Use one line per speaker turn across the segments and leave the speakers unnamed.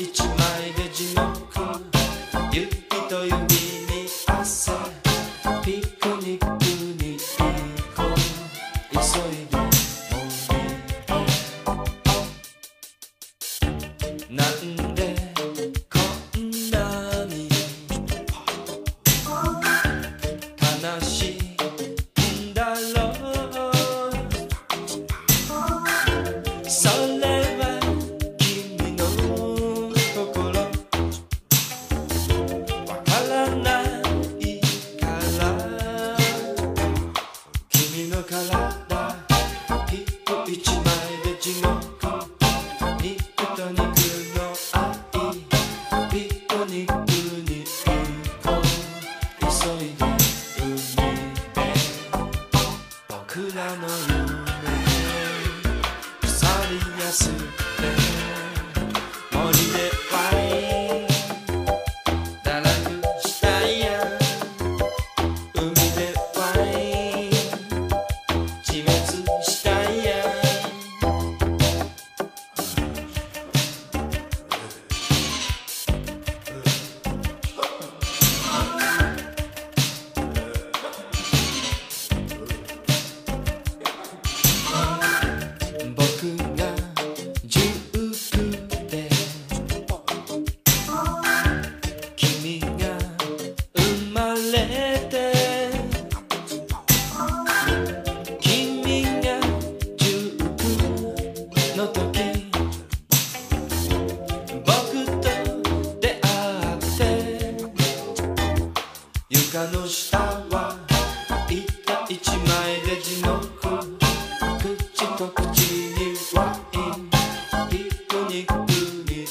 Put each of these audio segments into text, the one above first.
一枚で地獄。指と指急僕らの夢。鎖がすれ床の下は枚レジの子口と口にワインピクニックにビー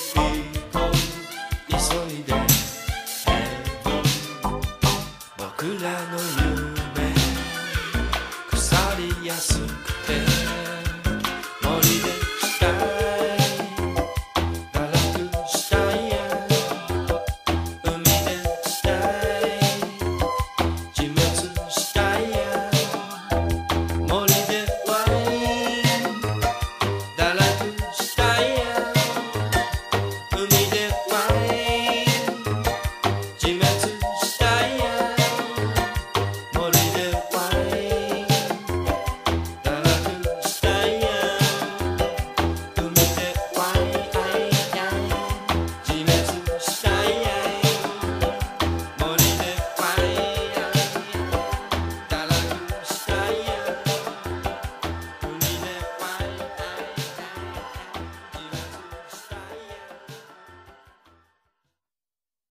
急いで僕らの夢腐りやすくて。